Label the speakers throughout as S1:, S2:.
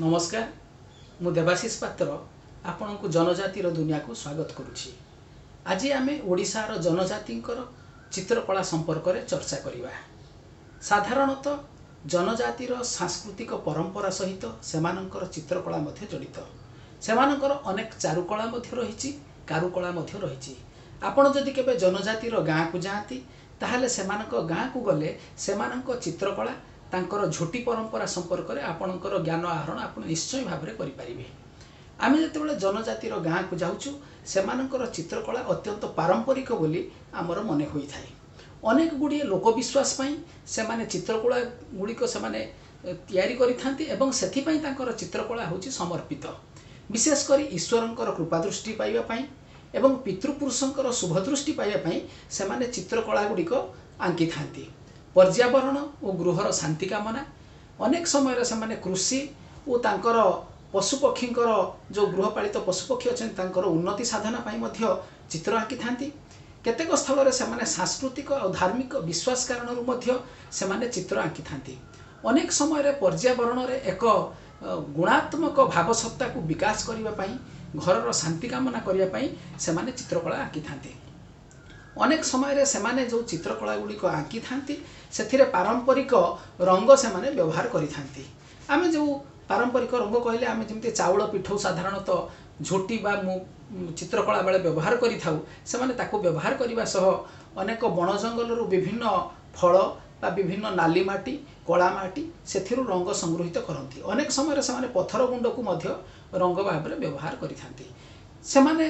S1: ନମସ୍କାର ମୁଁ ଦେବାଶିଷ ପାତ୍ର ଆପଣଙ୍କୁ ଜନଜାତିର ଦୁନିଆକୁ ସ୍ୱାଗତ କରୁଛି। ଆଜି ଆମେ ଓଡ଼ିଶାର ଜନଜାତିଙ୍କର ଚିତ୍ରକଳା ସମ୍ପର୍କରେ ଚର୍ଚ୍ଚା କରିବା। ସାଧାରଣତଃ ଜନଜାତିର ସାଂସ୍କୃତିକ ପରମ୍ପରା ସହିତ ସେମାନଙ୍କର ଚିତ୍ରକଳା ମଧ୍ୟ ଜଡ଼ିତ। ସେମାନଙ୍କର ଅନେକ ଚାରୁକଳା ମଧ୍ୟ ରହିଛି କାରୁକଳା ମଧ୍ୟ ରହିଛି। ଆପଣ ଯଦି କେବେ ଜନଜାତିର ଗାଁକୁ ଯାଆନ୍ତି ତାହେଲେ ସେମାନଙ୍କ ଗାଁକୁ ଗଲେ ସେମାନଙ୍କ ଚିତ୍ରକଳା ତାଙ୍କର ଝୋଟି ପରମ୍ପରା ସମ୍ପର୍କରେ ଆପଣଙ୍କର ଜ୍ଞାନ ଆହରଣ ଆପଣ ନିଶ୍ଚୟ ଭାବରେ କରିପାରିବେ। ଆମେ ଯେତେବେଳେ ଜନଜାତିର ଗାଁକୁ ଯାଉଛୁ ସେମାନଙ୍କର ଚିତ୍ରକଳା ଅତ୍ୟନ୍ତ ପାରମ୍ପରିକ ବୋଲି ଆମର ମନେ ହୋଇଥାଏ। ଅନେକ ଗୁଡ଼ିଏ ଲୋକବିଶ୍ୱାସ ପାଇଁ ସେମାନେ ଚିତ୍ରକଳା ଗୁଡ଼ିକ ସେମାନେ ତିଆରି କରିଥାନ୍ତି ଏବଂ ସେଥିପାଇଁ ତାଙ୍କର ଚିତ୍ରକଳା ହେଉଛି ସମର୍ପିତ। ବିଶେଷ କରି ଈଶ୍ୱରଙ୍କର କୃପାଦୃଷ୍ଟି ପାଇବା ପାଇଁ ଏବଂ ପିତୃପୁରୁଷଙ୍କର ଶୁଭଦୃଷ୍ଟି ପାଇବା ପାଇଁ ସେମାନେ ଚିତ୍ରକଳା ଗୁଡ଼ିକ ଆଙ୍କିଥାନ୍ତି। ପର୍ଯ୍ୟାବରଣ ଓ ଗୃହର ଶାନ୍ତି କାମନା। ଅନେକ ସମୟରେ ସେମାନେ କୃଷି ଓ ତାଙ୍କର ପଶୁପକ୍ଷୀଙ୍କର ଯେଉଁ ଗୃହପାଳିତ ପଶୁପକ୍ଷୀ ଅଛନ୍ତି ତାଙ୍କର ଉନ୍ନତି ସାଧନ ପାଇଁ ମଧ୍ୟ ଚିତ୍ର ଆଙ୍କିଥାନ୍ତି। କେତେକ ସ୍ଥଳରେ ସେମାନେ ସାଂସ୍କୃତିକ ଆଉ ଧାର୍ମିକ ବିଶ୍ୱାସ କାରଣରୁ ମଧ୍ୟ ସେମାନେ ଚିତ୍ର ଆଙ୍କିଥାନ୍ତି। ଅନେକ ସମୟରେ ପର୍ଯ୍ୟାବରଣରେ ଏକ ଗୁଣାତ୍ମକ ଭାବସତ୍ତାକୁ ବିକାଶ କରିବା ପାଇଁ ଘରର ଶାନ୍ତି କାମନା କରିବା ପାଇଁ ସେମାନେ ଚିତ୍ରକଳା ଆଙ୍କିଥାନ୍ତି। ଅନେକ ସମୟରେ ସେମାନେ ଯେଉଁ ଚିତ୍ରକଳା ଗୁଡ଼ିକ ଆଙ୍କିଥାନ୍ତି ସେଥିରେ ପାରମ୍ପରିକ ରଙ୍ଗ ସେମାନେ ବ୍ୟବହାର କରିଥାନ୍ତି। ଆମେ ଯେଉଁ ପାରମ୍ପରିକ ରଙ୍ଗ କହିଲେ ଆମେ ଯେମିତି ଚାଉଳ ପିଠଉ ସାଧାରଣତଃ ଝୋଟି ବା ମୁଁ ଚିତ୍ରକଳା ବେଳେ ବ୍ୟବହାର କରିଥାଉ ସେମାନେ ତାକୁ ବ୍ୟବହାର କରିବା ସହ ଅନେକ ବଣ ଜଙ୍ଗଲରୁ ବିଭିନ୍ନ ଫଳ ବା ବିଭିନ୍ନ ନାଲି ମାଟି କଳା ମାଟି ସେଥିରୁ ରଙ୍ଗ ସଂଗୃହୀତ କରନ୍ତି। ଅନେକ ସମୟରେ ସେମାନେ ପଥର ଗୁଣ୍ଡକୁ ମଧ୍ୟ ରଙ୍ଗ ଭାବରେ ବ୍ୟବହାର କରିଥାନ୍ତି। ସେମାନେ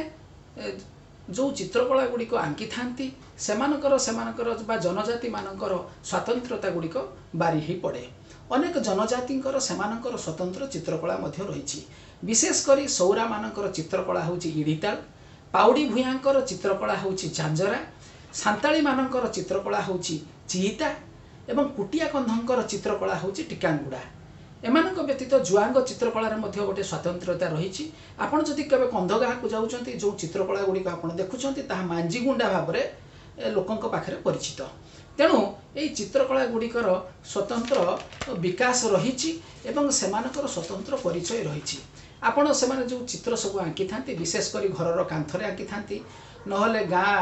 S1: ଯେଉଁ ଚିତ୍ରକଳା ଗୁଡ଼ିକ ଆଙ୍କିଥାନ୍ତି ସେମାନଙ୍କର ସେମାନଙ୍କର ବା ଜନଜାତିମାନଙ୍କର ସ୍ୱାତନ୍ତ୍ରତା ଗୁଡ଼ିକ ବାରି ହୋଇ ପଡ଼େ। ଅନେକ ଜନଜାତିଙ୍କର ସେମାନଙ୍କର ସ୍ୱତନ୍ତ୍ର ଚିତ୍ରକଳା ମଧ୍ୟ ରହିଛି। ବିଶେଷ କରି ସୌରାମାନଙ୍କର ଚିତ୍ରକଳା ହେଉଛି ଇଡ଼ିତାଳ ପାଉଡ଼ି ଭୂୟାଙ୍କର ଚିତ୍ରକଳା ହେଉଛି ଝାଞ୍ଜରା ସାନ୍ତାଳୀମାନଙ୍କର ଚିତ୍ରକଳା ହେଉଛି ଚିହିତା ଏବଂ କୁଟିଆ କନ୍ଧଙ୍କର ଚିତ୍ରକଳା ହେଉଛି ଟିକାଙ୍ଗୁଡ଼ା। ଏମାନଙ୍କ ବ୍ୟତୀତ ଜୁଆଙ୍କ ଚିତ୍ରକଳାରେ ମଧ୍ୟ ଗୋଟେ ସ୍ୱାତନ୍ତ୍ରତା ରହିଛି। ଆପଣ ଯଦି କେବେ କନ୍ଧ ଗାଁକୁ ଯାଉଛନ୍ତି ଯେଉଁ ଚିତ୍ରକଳା ଗୁଡ଼ିକ ଆପଣ ଦେଖୁଛନ୍ତି ତାହା ମାଞ୍ଜିଗୁଣ୍ଡା ଭାବରେ ଲୋକଙ୍କ ପାଖରେ ପରିଚିତ। ତେଣୁ ଏହି ଚିତ୍ରକଳା ଗୁଡ଼ିକର ସ୍ୱତନ୍ତ୍ର ବିକାଶ ରହିଛି ଏବଂ ସେମାନଙ୍କର ସ୍ୱତନ୍ତ୍ର ପରିଚୟ ରହିଛି। ଆପଣ ସେମାନେ ଯେଉଁ ଚିତ୍ର ସବୁ ଆଙ୍କିଥାନ୍ତି ବିଶେଷ କରି ଘରର କାନ୍ଥରେ ଆଙ୍କିଥାନ୍ତି ନହେଲେ ଗାଁ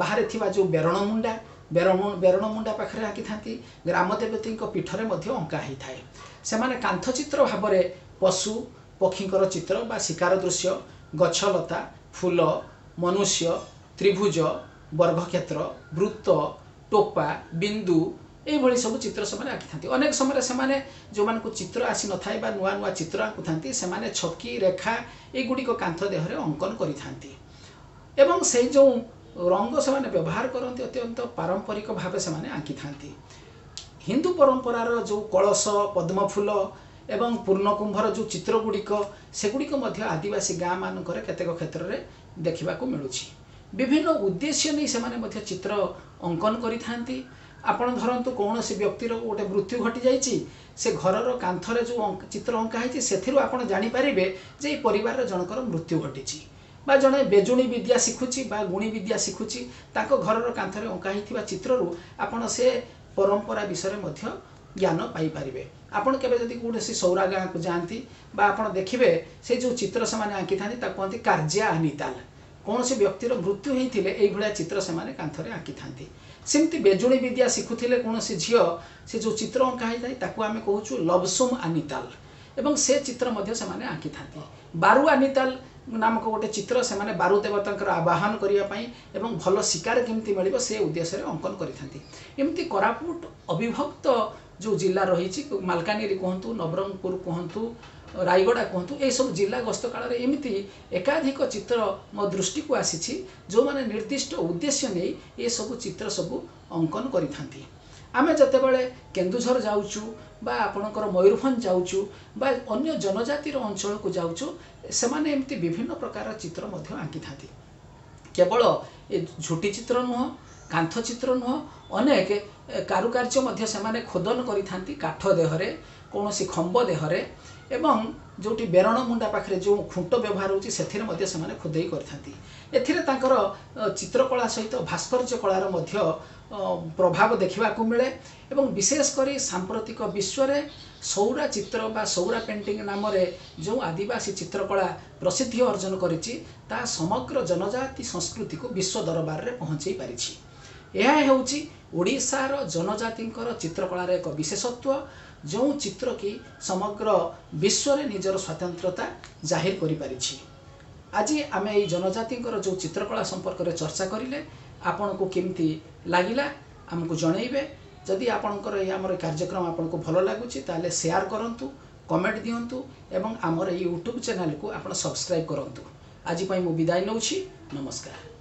S1: ବାହାରେ ଥିବା ଯେଉଁ ବେରଣ ମୁଣ୍ଡା ବେରଣ ମୁଣ୍ଡା ପାଖରେ ଆଙ୍କିଥାନ୍ତି ଗ୍ରାମ ଦେବତୀଙ୍କ ପୀଠରେ ମଧ୍ୟ ଅଙ୍କା ହେଇଥାଏ। ସେମାନେ କାନ୍ଥଚିତ୍ର ଭାବରେ ପଶୁ ପକ୍ଷୀଙ୍କର ଚିତ୍ର ବା ଶିକାର ଦୃଶ୍ୟ ଗଛଲତା ଫୁଲ ମନୁଷ୍ୟ ତ୍ରିଭୁଜ ବର୍ଗକ୍ଷେତ୍ର ବୃତ୍ତ ଟୋପା ବିନ୍ଦୁ ଏଇଭଳି ସବୁ ଚିତ୍ର ସେମାନେ ଆଙ୍କିଥାନ୍ତି। ଅନେକ ସମୟରେ ସେମାନେ ଯେଉଁମାନଙ୍କୁ ଚିତ୍ର ଆସିନଥାଏ ବା ନୂଆ ନୂଆ ଚିତ୍ର ଆଙ୍କୁଥାନ୍ତି ସେମାନେ ଛକି ରେଖା ଏଗୁଡ଼ିକ କାନ୍ଥ ଦେହରେ ଅଙ୍କନ କରିଥାନ୍ତି। ଏବଂ ସେଇ ଯେଉଁ ରଙ୍ଗ ସେମାନେ ବ୍ୟବହାର କରନ୍ତି ଅତ୍ୟନ୍ତ ପାରମ୍ପରିକ ଭାବେ ସେମାନେ ଆଙ୍କିଥାନ୍ତି। ହିନ୍ଦୁ ପରମ୍ପରାର ଯେଉଁ କଳସ ପଦ୍ମଫୁଲ ଏବଂ ପୂର୍ଣ୍ଣକୁମ୍ଭର ଯେଉଁ ଚିତ୍ର ଗୁଡ଼ିକ ସେଗୁଡ଼ିକ ମଧ୍ୟ ଆଦିବାସୀ ଗାଁ ମାନଙ୍କରେ କେତେକ କ୍ଷେତ୍ରରେ ଦେଖିବାକୁ ମିଳୁଛି। ବିଭିନ୍ନ ଉଦ୍ଦେଶ୍ୟ ନେଇ ସେମାନେ ମଧ୍ୟ ଚିତ୍ର ଅଙ୍କନ କରିଥାନ୍ତି। ଆପଣ ଧରନ୍ତୁ କୌଣସି ବ୍ୟକ୍ତିର ଗୋଟେ ମୃତ୍ୟୁ ଘଟିଯାଇଛି ସେ ଘରର କାନ୍ଥରେ ଯେଉଁ ଚିତ୍ର ଅଙ୍କା ହେଇଛି ସେଥିରୁ ଆପଣ ଜାଣିପାରିବେ ଯେ ଏଇ ପରିବାରର ଜଣଙ୍କର ମୃତ୍ୟୁ ଘଟିଛି ବା ଜଣେ ବେଜୁଣି ବିଦ୍ୟା ଶିଖୁଛି ବା ଗୁଣି ବିଦ୍ୟା ଶିଖୁଛି ତାଙ୍କ ଘରର କାନ୍ଥରେ ଅଙ୍କା ହେଇଥିବା ଚିତ୍ରରୁ ଆପଣ ସେ ପରମ୍ପରା ବିଷୟରେ ମଧ୍ୟ ଜ୍ଞାନ ପାଇପାରିବେ। ଆପଣ କେବେ ଯଦି କୌଣସି ସୌରା ଗାଁକୁ ଯାଆନ୍ତି ବା ଆପଣ ଦେଖିବେ ସେ ଯେଉଁ ଚିତ୍ର ସେମାନେ ଆଙ୍କିଥାନ୍ତି ତାକୁ କୁହନ୍ତି କାର୍ଯ୍ୟା ଆନିତାଲ। କୌଣସି ବ୍ୟକ୍ତିର ମୃତ୍ୟୁ ହେଇଥିଲେ ଏଇଭଳିଆ ଚିତ୍ର ସେମାନେ କାନ୍ଥରେ ଆଙ୍କିଥାନ୍ତି। ସେମିତି ବେଜୁଣି ବିଦ୍ୟା ଶିଖୁଥିଲେ କୌଣସି ଝିଅ ସେ ଯେଉଁ ଚିତ୍ର ଅଙ୍କା ହେଇଥାଏ ତାକୁ ଆମେ କହୁଛୁ ଲବସୁମ୍ ଆନିତାଲ। ଏବଂ ସେ ଚିତ୍ର ମଧ୍ୟ ସେମାନେ ଆଙ୍କିଥାନ୍ତି। ବାରୁ ଆନିତାଲ ନାମକ ଗୋଟେ ଚିତ୍ର ସେମାନେ ବାରୁ ଦେବତାଙ୍କର ଆବାହନ କରିବା ପାଇଁ ଏବଂ ଭଲ ଶିକାର କେମିତି ମିଳିବ ସେ ଉଦ୍ଦେଶ୍ୟରେ ଅଙ୍କନ କରିଥାନ୍ତି। ଏମିତି କୋରାପୁଟ ଅବିଭକ୍ତ ଯେଉଁ ଜିଲ୍ଲା ରହିଛି ମାଲକାନଗିରି କୁହନ୍ତୁ ନବରଙ୍ଗପୁର କୁହନ୍ତୁ ରାୟଗଡ଼ା କୁହନ୍ତୁ ଏହିସବୁ ଜିଲ୍ଲା ଗସ୍ତ କାଳରେ ଏମିତି ଏକାଧିକ ଚିତ୍ର ମୋ ଦୃଷ୍ଟିକୁ ଆସିଛି ଯେଉଁମାନେ ନିର୍ଦ୍ଦିଷ୍ଟ ଉଦ୍ଦେଶ୍ୟ ନେଇ ଏସବୁ ଚିତ୍ର ସବୁ ଅଙ୍କନ କରିଥାନ୍ତି। ଆମେ ଯେତେବେଳେ କେନ୍ଦୁଝର ଯାଉଛୁ ବା ଆପଣଙ୍କର ମୟୂରଭଞ୍ଜ ଯାଉଛୁ ବା ଅନ୍ୟ ଜନଜାତିର ଅଞ୍ଚଳକୁ ଯାଉଛୁ ସେମାନେ ଏମିତି ବିଭିନ୍ନ ପ୍ରକାର ଚିତ୍ର ମଧ୍ୟ ଆଙ୍କିଥାନ୍ତି। କେବଳ ଏ ଝୋଟି ଚିତ୍ର ନୁହଁ କାନ୍ଥ ଚିତ୍ର ନୁହଁ ଅନେକ କାରୁକାର୍ଯ୍ୟ ମଧ୍ୟ ସେମାନେ ଖୋଦନ କରିଥାନ୍ତି କାଠ ଦେହରେ କୌଣସି ଖମ୍ବ ଦେହରେ ଏବଂ ଯେଉଁଠି ବେରଣ ମୁଣ୍ଡା ପାଖରେ ଯେଉଁ ଖୁଣ୍ଟ ବ୍ୟବହାର ହେଉଛି ସେଥିରେ ମଧ୍ୟ ସେମାନେ ଖୋଦେଇ କରିଥାନ୍ତି। ଏଥିରେ ତାଙ୍କର ଚିତ୍ରକଳା ସହିତ ଭାସ୍କର୍ଯ୍ୟ କଳାର ମଧ୍ୟ ପ୍ରଭାବ ଦେଖିବାକୁ ମିଳେ ଏବଂ ବିଶେଷ କରି ସାମ୍ପ୍ରତିକ ବିଶ୍ୱରେ ସୌରା ଚିତ୍ର ବା ସୌରା ପେଣ୍ଟିଂ ନାମରେ ଯେଉଁ ଆଦିବାସୀ ଚିତ୍ରକଳା ପ୍ରସିଦ୍ଧି ଅର୍ଜନ କରିଛି ତାହା ସମଗ୍ର ଜନଜାତି ସଂସ୍କୃତିକୁ ବିଶ୍ୱ ଦରବାରରେ ପହଞ୍ଚାଇ ପାରିଛି। ଏହା ହେଉଛି ଓଡ଼ିଶାର ଜନଜାତିଙ୍କର ଚିତ୍ରକଳାର ଏକ ବିଶେଷତ୍ୱ ଯେଉଁ ଚିତ୍ର କି ସମଗ୍ର ବିଶ୍ୱରେ ନିଜର ସ୍ୱାତନ୍ତ୍ରତା ଜାହିର କରିପାରିଛି। ଆଜି ଆମେ ଏଇ ଜନଜାତିଙ୍କର ଯେଉଁ ଚିତ୍ରକଳା ସମ୍ପର୍କରେ ଚର୍ଚ୍ଚା କରିଲେ ଆପଣଙ୍କୁ କେମିତି ଲାଗିଲା ଆମକୁ ଜଣେଇବେ। ଯଦି ଆପଣଙ୍କର ଏହି ଆମର କାର୍ଯ୍ୟକ୍ରମ ଆପଣଙ୍କୁ ଭଲ ଲାଗୁଛି ତାହେଲେ ସେୟାର କରନ୍ତୁ କମେଣ୍ଟ ଦିଅନ୍ତୁ ଏବଂ ଆମର ଏଇ ୟୁଟ୍ୟୁବ୍ ଚ୍ୟାନେଲକୁ ଆପଣ ସବସ୍କ୍ରାଇବ୍ କରନ୍ତୁ। ଆଜି ପାଇଁ ମୁଁ ବିଦାୟ ନେଉଛି। ନମସ୍କାର।